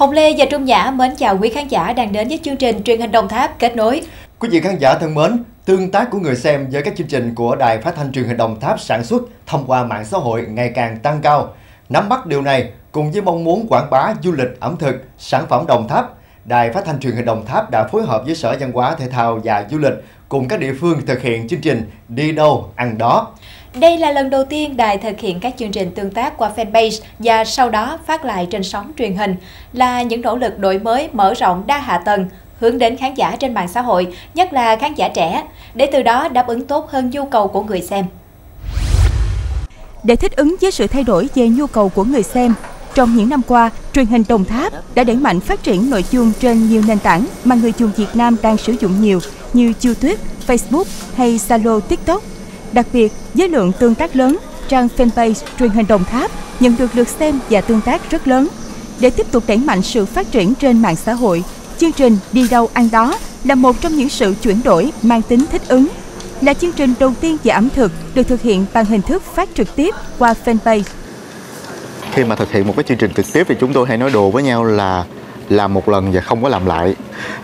Hồng Lê và Trung Nhã mến chào quý khán giả đang đến với chương trình truyền hình Đồng Tháp kết nối. Quý vị khán giả thân mến, tương tác của người xem với các chương trình của Đài Phát thanh Truyền hình Đồng Tháp sản xuất thông qua mạng xã hội ngày càng tăng cao. Nắm bắt điều này cùng với mong muốn quảng bá du lịch, ẩm thực, sản phẩm Đồng Tháp, Đài Phát thanh Truyền hình Đồng Tháp đã phối hợp với Sở Văn hóa Thể thao và Du lịch cùng các địa phương thực hiện chương trình Đi đâu ăn đó. Đây là lần đầu tiên đài thực hiện các chương trình tương tác qua fanpage và sau đó phát lại trên sóng truyền hình là những nỗ lực đổi mới mở rộng đa hạ tầng hướng đến khán giả trên mạng xã hội, nhất là khán giả trẻ, để từ đó đáp ứng tốt hơn nhu cầu của người xem. Để thích ứng với sự thay đổi về nhu cầu của người xem, trong những năm qua, truyền hình Đồng Tháp đã đẩy mạnh phát triển nội dung trên nhiều nền tảng mà người dùng Việt Nam đang sử dụng nhiều như YouTube, Facebook hay Zalo, TikTok. Đặc biệt, với lượng tương tác lớn, trang fanpage truyền hình Đồng Tháp nhận được lượt xem và tương tác rất lớn. Để tiếp tục đẩy mạnh sự phát triển trên mạng xã hội, chương trình Đi đâu ăn đó là một trong những sự chuyển đổi mang tính thích ứng. Là chương trình đầu tiên về ẩm thực được thực hiện bằng hình thức phát trực tiếp qua fanpage. Khi mà thực hiện một cái chương trình trực tiếp thì chúng tôi hay nói đùa với nhau là làm một lần và không có làm lại.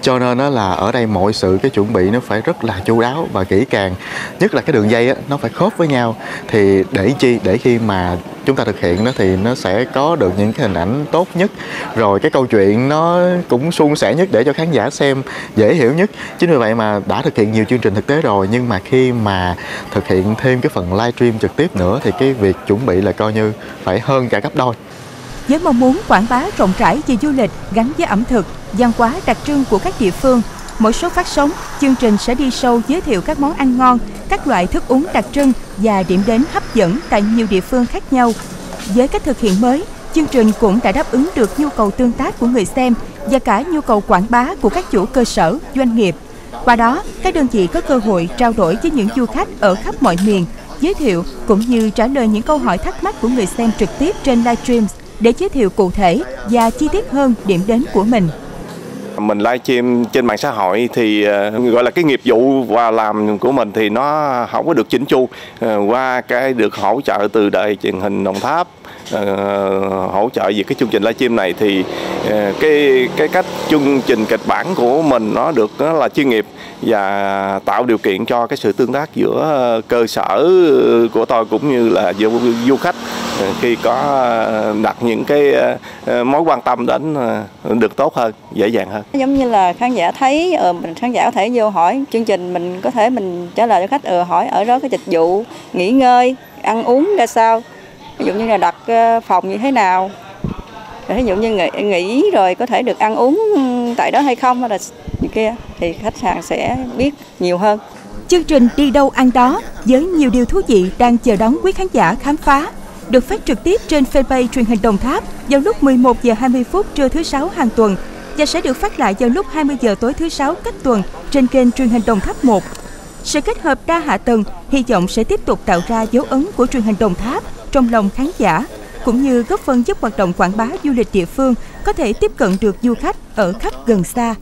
Cho nên nó là ở đây mọi sự cái chuẩn bị nó phải rất là chu đáo và kỹ càng. Nhất là cái đường dây á, nó phải khớp với nhau. Thì để chi? Để khi mà chúng ta thực hiện nó thì nó sẽ có được những cái hình ảnh tốt nhất. Rồi cái câu chuyện nó cũng suôn sẻ nhất để cho khán giả xem dễ hiểu nhất. Chính vì vậy mà đã thực hiện nhiều chương trình thực tế rồi nhưng mà khi mà thực hiện thêm cái phần livestream trực tiếp nữa thì cái việc chuẩn bị là coi như phải hơn cả gấp đôi với mong muốn quảng bá rộng rãi về du lịch gắn với ẩm thực, văn hóa đặc trưng của các địa phương. Mỗi số phát sóng, chương trình sẽ đi sâu giới thiệu các món ăn ngon, các loại thức uống đặc trưng và điểm đến hấp dẫn tại nhiều địa phương khác nhau. Với cách thực hiện mới, chương trình cũng đã đáp ứng được nhu cầu tương tác của người xem và cả nhu cầu quảng bá của các chủ cơ sở, doanh nghiệp. Qua đó, các đơn vị có cơ hội trao đổi với những du khách ở khắp mọi miền, giới thiệu cũng như trả lời những câu hỏi thắc mắc của người xem trực tiếp trên livestream để giới thiệu cụ thể và chi tiết hơn điểm đến của mình. Mình livestream trên mạng xã hội thì ờ, gọi là cái nghiệp vụ và làm của mình thì nó không có được chỉnh chu ờ, qua cái được hỗ trợ từ đài truyền hình Đồng Tháp uh, hỗ trợ về cái chương trình livestream này thì uh, cái cái cách chương trình kịch bản của mình nó được nó là chuyên nghiệp và tạo điều kiện cho cái sự tương tác giữa cơ sở của tôi cũng như là du, du khách khi có đặt những cái mối quan tâm đến được tốt hơn, dễ dàng hơn. Giống như là khán giả thấy, mình khán giả có thể vô hỏi chương trình mình có thể mình trả lời cho khách ừ, hỏi ở đó cái dịch vụ nghỉ ngơi, ăn uống ra sao, ví dụ như là đặt ờ, phòng như thế nào, ví dụ như nghỉ, nghỉ rồi có thể được ăn uống ừ, tại đó hay không hay là kia thì khách hàng sẽ biết nhiều hơn. Chương trình đi đâu ăn đó với nhiều điều thú vị đang chờ đón quý khán giả khám phá được phát trực tiếp trên fanpage truyền hình Đồng Tháp vào lúc 11 giờ 20 phút trưa thứ sáu hàng tuần và sẽ được phát lại vào lúc 20 giờ tối thứ sáu cách tuần trên kênh truyền hình Đồng Tháp 1. Sự kết hợp đa hạ tầng hy vọng sẽ tiếp tục tạo ra dấu ấn của truyền hình Đồng Tháp trong lòng khán giả, cũng như góp phần giúp hoạt động quảng bá du lịch địa phương có thể tiếp cận được du khách ở khắp gần xa.